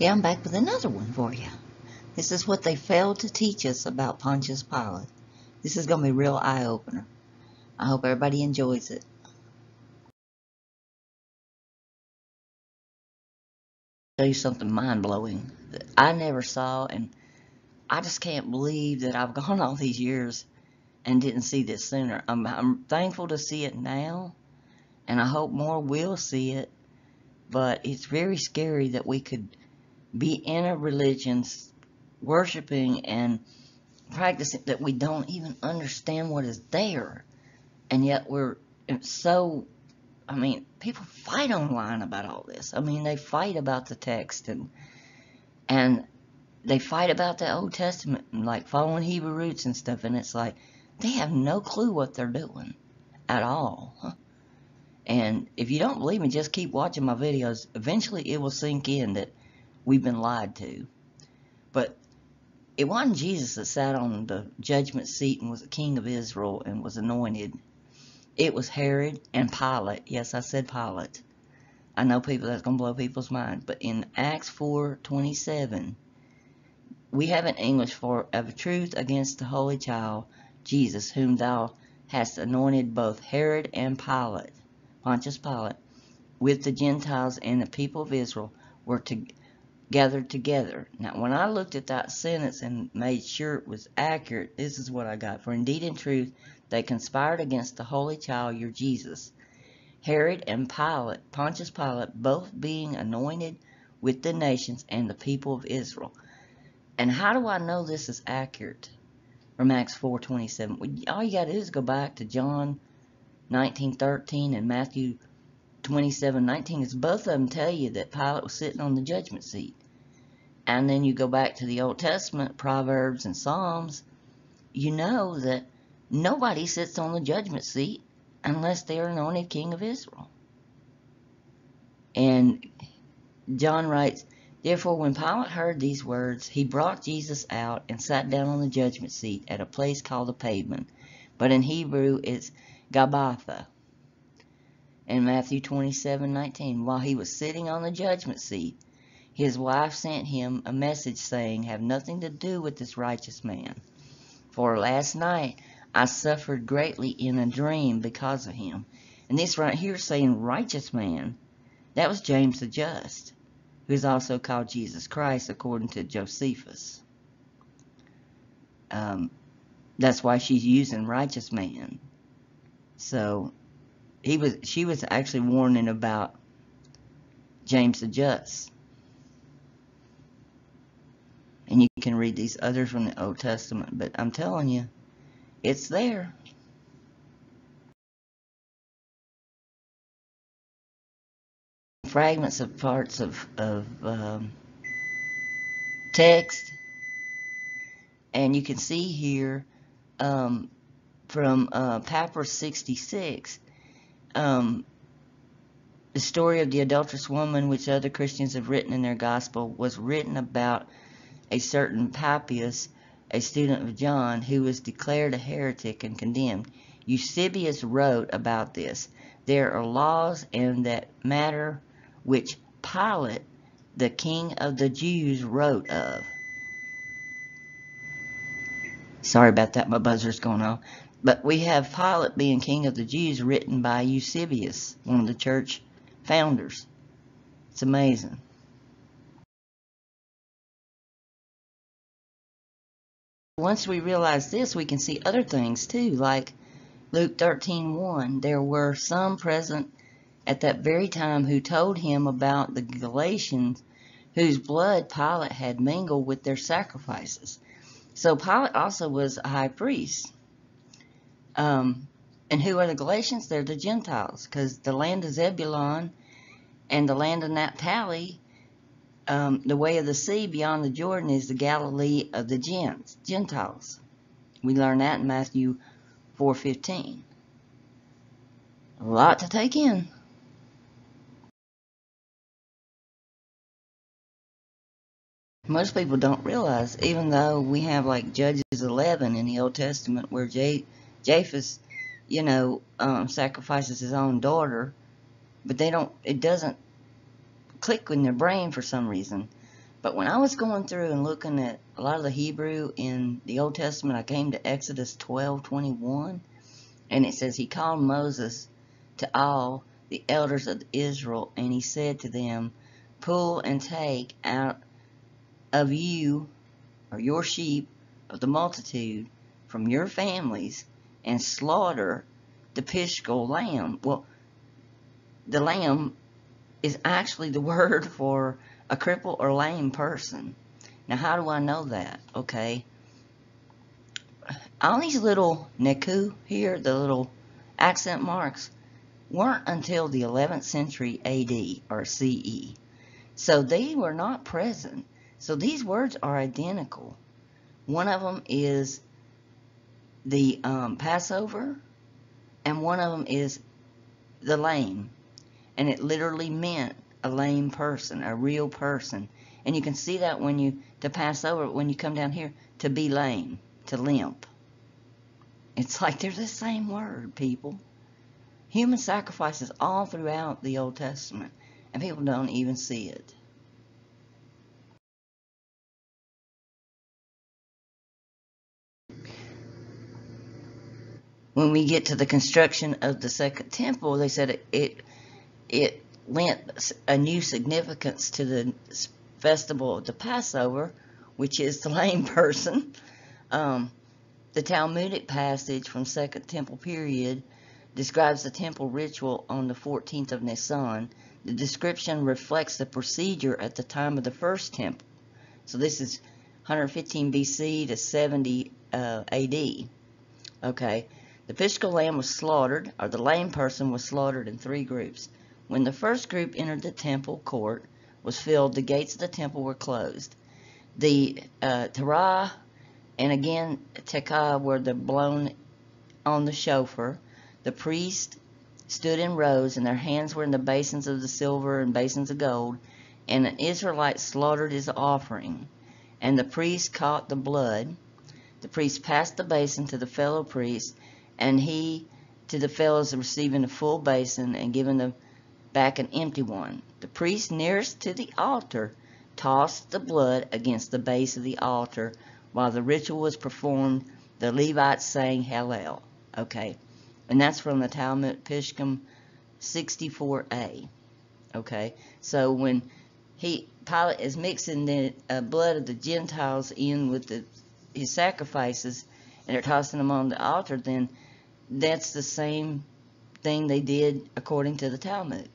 Yeah, I'm back with another one for you. This is what they failed to teach us about Pontius Pilate. This is going to be a real eye-opener. I hope everybody enjoys it. I'll Tell you something mind-blowing that I never saw, and I just can't believe that I've gone all these years and didn't see this sooner. I'm, I'm thankful to see it now, and I hope more will see it, but it's very scary that we could be in a religion worshiping and practicing that we don't even understand what is there. And yet we're so, I mean, people fight online about all this. I mean, they fight about the text and, and they fight about the Old Testament and like following Hebrew roots and stuff. And it's like, they have no clue what they're doing at all. And if you don't believe me, just keep watching my videos. Eventually it will sink in that we've been lied to. But it wasn't Jesus that sat on the judgment seat and was the king of Israel and was anointed. It was Herod and Pilate. Yes, I said Pilate. I know people that's going to blow people's mind. But in Acts 4.27, we have an English for of truth against the holy child, Jesus, whom thou hast anointed both Herod and Pilate, Pontius Pilate, with the Gentiles and the people of Israel were to gathered together. Now, when I looked at that sentence and made sure it was accurate, this is what I got. For indeed, in truth, they conspired against the Holy Child, your Jesus. Herod and Pilate, Pontius Pilate, both being anointed with the nations and the people of Israel. And how do I know this is accurate? From Acts 4.27. Well, all you got to do is go back to John 19.13 and Matthew 27.19 because both of them tell you that Pilate was sitting on the judgment seat and then you go back to the Old Testament, Proverbs and Psalms, you know that nobody sits on the judgment seat unless they are anointed king of Israel. And John writes, Therefore, when Pilate heard these words, he brought Jesus out and sat down on the judgment seat at a place called the pavement, but in Hebrew it's Gabbatha. In Matthew 27:19, while he was sitting on the judgment seat, his wife sent him a message saying, Have nothing to do with this righteous man. For last night I suffered greatly in a dream because of him. And this right here saying righteous man, that was James the Just, who is also called Jesus Christ according to Josephus. Um, that's why she's using righteous man. So he was she was actually warning about James the Just. And you can read these others from the Old Testament, but I'm telling you, it's there. Fragments of parts of, of um, text. And you can see here um, from uh, Papyrus 66, um, the story of the adulterous woman, which other Christians have written in their gospel, was written about a certain Papias, a student of John, who was declared a heretic and condemned. Eusebius wrote about this. There are laws in that matter which Pilate, the king of the Jews, wrote of. Sorry about that, my buzzer's going off. But we have Pilate being king of the Jews written by Eusebius, one of the church founders. It's amazing. Once we realize this, we can see other things too, like Luke 13:1. There were some present at that very time who told him about the Galileans whose blood Pilate had mingled with their sacrifices. So Pilate also was a high priest. Um, and who are the Galileans? They're the Gentiles, because the land of Zebulun and the land of Naphtali um, the way of the sea beyond the Jordan is the Galilee of the Gents, Gentiles. We learn that in Matthew 4.15. A lot to take in. Most people don't realize, even though we have like Judges 11 in the Old Testament where J Jephthah, you know, um, sacrifices his own daughter, but they don't, it doesn't click in their brain for some reason. But when I was going through and looking at a lot of the Hebrew in the Old Testament, I came to Exodus 12:21, and it says he called Moses to all the elders of Israel, and he said to them, Pull and take out of you or your sheep of the multitude from your families and slaughter the Pishkal lamb. Well, the lamb is actually the word for a crippled or lame person. Now, how do I know that? Okay. All these little neku here, the little accent marks, weren't until the 11th century AD or CE. So they were not present. So these words are identical. One of them is the um, Passover, and one of them is the lame. And it literally meant a lame person, a real person. And you can see that when you, to pass over, when you come down here, to be lame, to limp. It's like they're the same word, people. Human sacrifices all throughout the Old Testament, and people don't even see it. When we get to the construction of the second temple, they said it, it, it lent a new significance to the festival of the Passover, which is the lame person. Um, the Talmudic passage from Second Temple period describes the temple ritual on the 14th of Nisan. The description reflects the procedure at the time of the first temple. So this is 115 BC to 70 uh, AD. Okay. The Paschal lamb was slaughtered, or the lame person was slaughtered in three groups. When the first group entered the temple court was filled, the gates of the temple were closed. The uh, Torah and again Tekah were the blown on the shofar. The priest stood in rows, and their hands were in the basins of the silver and basins of gold. And an Israelite slaughtered his offering, and the priest caught the blood. The priest passed the basin to the fellow priest, and he to the fellows receiving a full basin and giving them back an empty one. The priest nearest to the altar tossed the blood against the base of the altar. While the ritual was performed, the Levites sang Hallel. Okay, and that's from the Talmud Pishkim 64a. Okay, so when he Pilate is mixing the uh, blood of the Gentiles in with the his sacrifices, and they're tossing them on the altar, then that's the same thing they did according to the Talmud.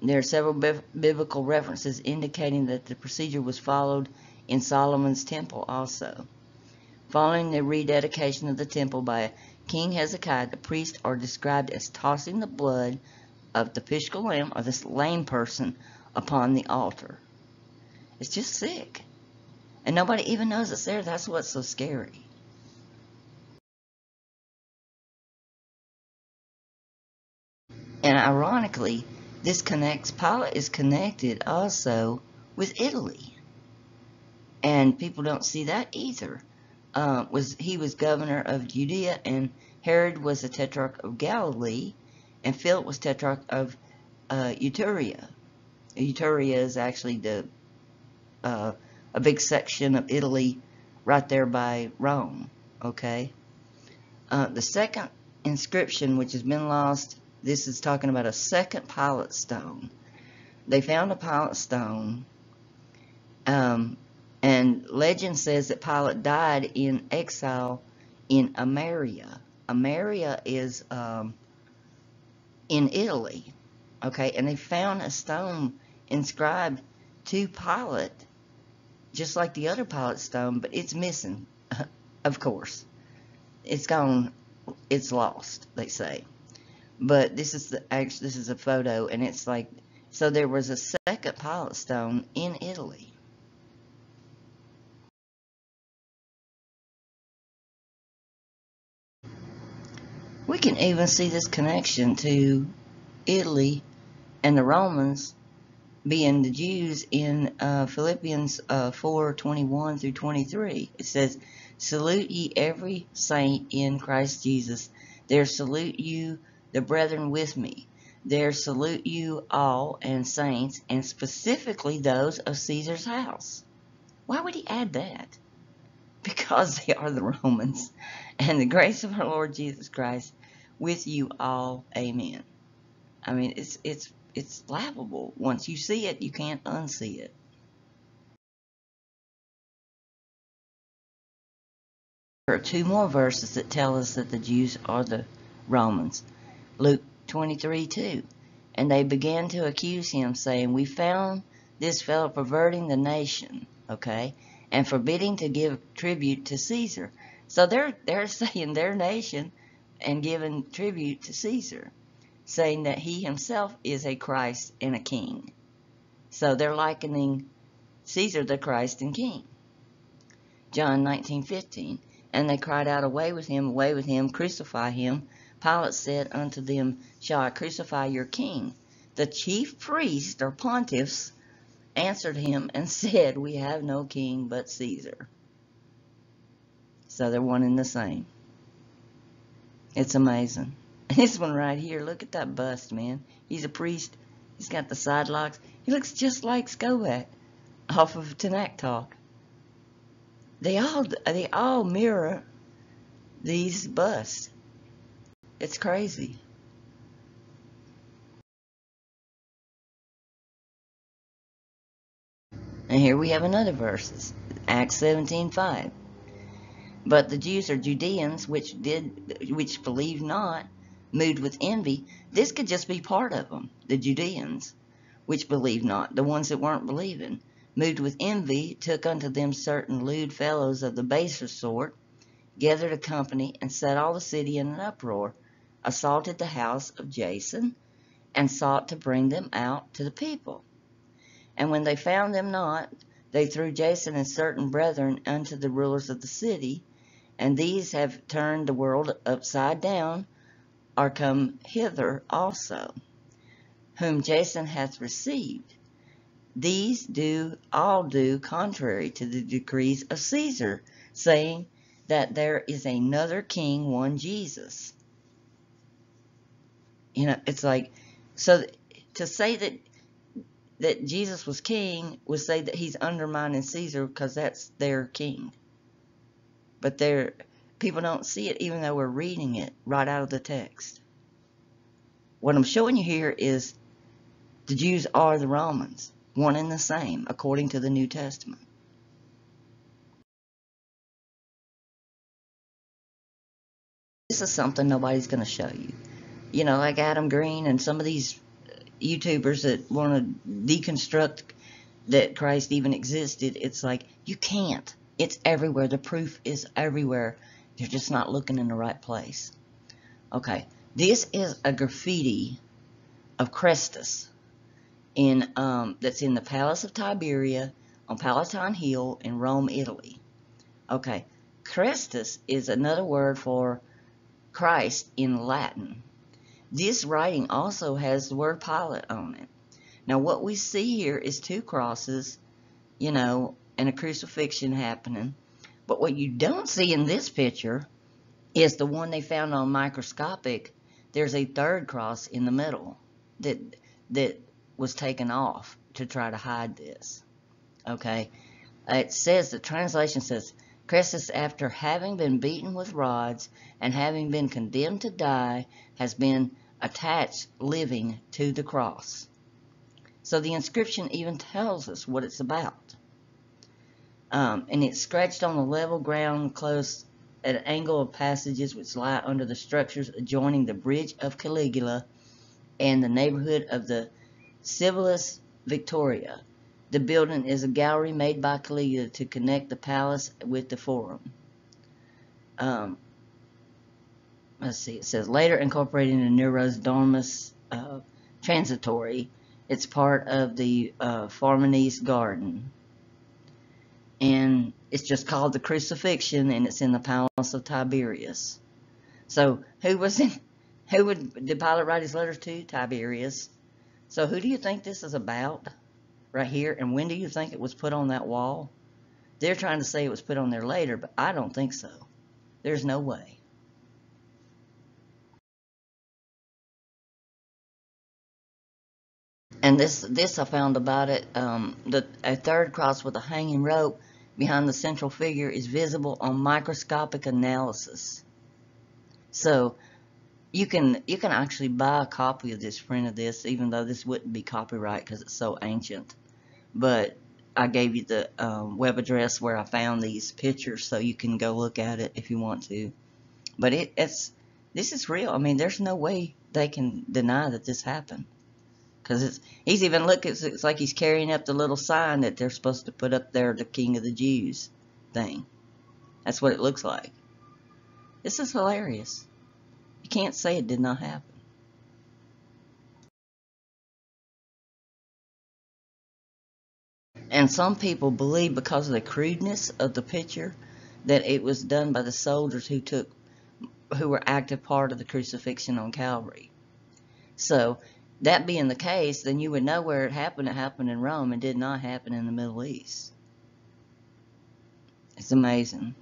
There are several biblical references indicating that the procedure was followed in Solomon's temple also. Following the rededication of the temple by King Hezekiah, the priests are described as tossing the blood of the Pishkal lamb or this lame person upon the altar. It's just sick. And nobody even knows it's there. That's what's so scary. And ironically, this connects, Pilate is connected also with Italy. And people don't see that either. Uh, was He was governor of Judea, and Herod was the tetrarch of Galilee, and Philip was tetrarch of uh. Iturea is actually the uh, a big section of Italy right there by Rome. Okay. Uh, the second inscription, which has been lost this is talking about a second Pilate stone. They found a Pilate stone, um, and legend says that Pilate died in exile in Ameria. Ameria is um, in Italy, okay, and they found a stone inscribed to Pilate, just like the other Pilate stone, but it's missing, of course. It's gone, it's lost, they say. But this is the actually this is a photo, and it's like so there was a second Pilate stone in Italy. We can even see this connection to Italy and the Romans being the Jews in uh, Philippians uh, 4 21 through 23. It says, Salute ye every saint in Christ Jesus. There salute you the brethren with me. There salute you all and saints, and specifically those of Caesar's house. Why would he add that? Because they are the Romans. And the grace of our Lord Jesus Christ with you all. Amen. I mean, it's it's it's laughable. Once you see it, you can't unsee it. There are two more verses that tell us that the Jews are the Romans. Luke 23 2. And they began to accuse him, saying, We found this fellow perverting the nation, okay, and forbidding to give tribute to Caesar. So they're they're saying their nation and giving tribute to Caesar, saying that he himself is a Christ and a king. So they're likening Caesar the Christ and king. John 19:15 And they cried out, Away with him, away with him, crucify him. Pilate said unto them, Shall I crucify your king? The chief priests or pontiffs answered him and said, We have no king but Caesar. So they're one and the same. It's amazing. This one right here, look at that bust, man. He's a priest. He's got the side locks. He looks just like Skobac off of Tanakh Talk. They all they all mirror these busts. It's crazy. And here we have another verse, Acts 17:5. But the Jews or Judeans, which did, which believed not, moved with envy. This could just be part of them, the Judeans, which believed not, the ones that weren't believing, moved with envy, took unto them certain lewd fellows of the baser sort, gathered a company, and set all the city in an uproar, assaulted the house of Jason, and sought to bring them out to the people. And when they found them not, they threw Jason and certain brethren unto the rulers of the city, and these have turned the world upside down, are come hither also, whom Jason hath received. These do all do contrary to the decrees of Caesar, saying that there is another king, one Jesus. You know, it's like so to say that that Jesus was king would say that he's undermining Caesar because that's their king but they're people don't see it even though we're reading it right out of the text. What I'm showing you here is the Jews are the Romans, one and the same, according to the New Testament. This is something nobody's going to show you. You know, like Adam Green and some of these YouTubers that want to deconstruct that Christ even existed, it's like, you can't. It's everywhere. The proof is everywhere. You're just not looking in the right place. Okay, this is a graffiti of Chrestus in um, that's in the Palace of Tiberia on Palatine Hill in Rome, Italy. Okay, Christus is another word for Christ in Latin. This writing also has the word Pilate on it. Now, what we see here is two crosses, you know, and a crucifixion happening. But what you don't see in this picture is the one they found on microscopic. There's a third cross in the middle that that was taken off to try to hide this. Okay, it says the translation says Christus, after having been beaten with rods and having been condemned to die, has been attached living to the cross. So the inscription even tells us what it's about um, and it's scratched on the level ground close at an angle of passages which lie under the structures adjoining the Bridge of Caligula and the neighborhood of the Civilis Victoria. The building is a gallery made by Caligula to connect the palace with the forum. Um, let's see, it says later incorporated into Nero's Domus uh, Transitory. It's part of the uh, Garden and it's just called the crucifixion and it's in the palace of Tiberius. So who was in who would did Pilate write his letters to? Tiberius. So who do you think this is about right here? And when do you think it was put on that wall? They're trying to say it was put on there later, but I don't think so. There's no way. And this this I found about it. Um, the a third cross with a hanging rope behind the central figure is visible on microscopic analysis. So you can you can actually buy a copy of this print of this, even though this wouldn't be copyright because it's so ancient. But I gave you the um, web address where I found these pictures, so you can go look at it if you want to. But it, it's this is real. I mean, there's no way they can deny that this happened. Because it's he's even look it's, it's like he's carrying up the little sign that they're supposed to put up there, the King of the Jews thing. That's what it looks like. This is hilarious. You can't say it did not happen. And some people believe because of the crudeness of the picture that it was done by the soldiers who took who were active part of the crucifixion on Calvary. So that being the case, then you would know where it happened. It happened in Rome and did not happen in the Middle East. It's amazing.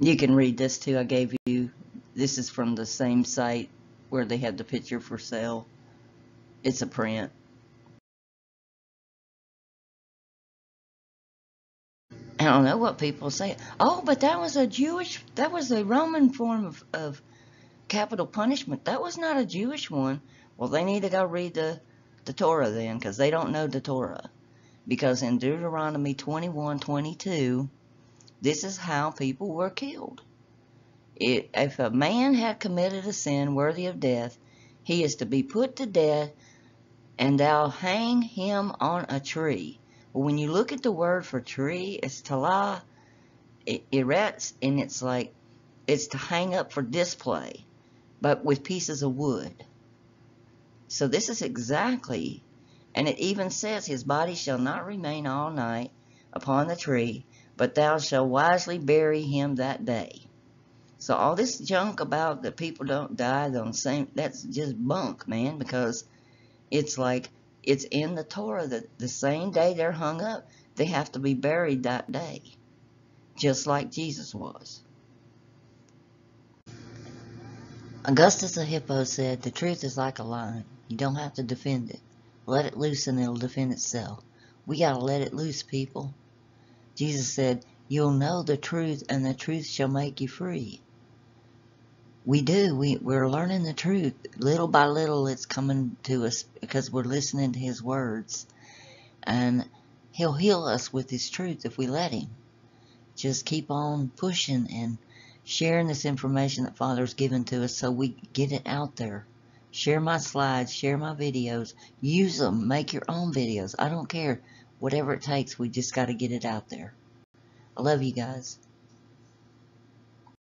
You can read this too. I gave you, this is from the same site where they had the picture for sale. It's a print. Don't know what people say. Oh, but that was a Jewish, that was a Roman form of, of capital punishment. That was not a Jewish one. Well, they need to go read the, the Torah then, because they don't know the Torah. Because in Deuteronomy 21, 22, this is how people were killed. It, if a man had committed a sin worthy of death, he is to be put to death, and thou hang him on a tree. When you look at the word for tree, it's tala, eretz, and it's like, it's to hang up for display but with pieces of wood. So this is exactly, and it even says, His body shall not remain all night upon the tree, but thou shalt wisely bury him that day. So all this junk about that people don't die on the same, that's just bunk, man, because it's like, it's in the Torah that the same day they're hung up, they have to be buried that day, just like Jesus was. Augustine of Hippo said, The truth is like a lion. You don't have to defend it. Let it loose and it'll defend itself. We gotta let it loose, people. Jesus said, You'll know the truth and the truth shall make you free. We do. We, we're learning the truth. Little by little it's coming to us because we're listening to his words. And he'll heal us with his truth if we let him. Just keep on pushing and sharing this information that Father's given to us so we get it out there. Share my slides, share my videos, use them, make your own videos. I don't care. Whatever it takes, we just got to get it out there. I love you guys.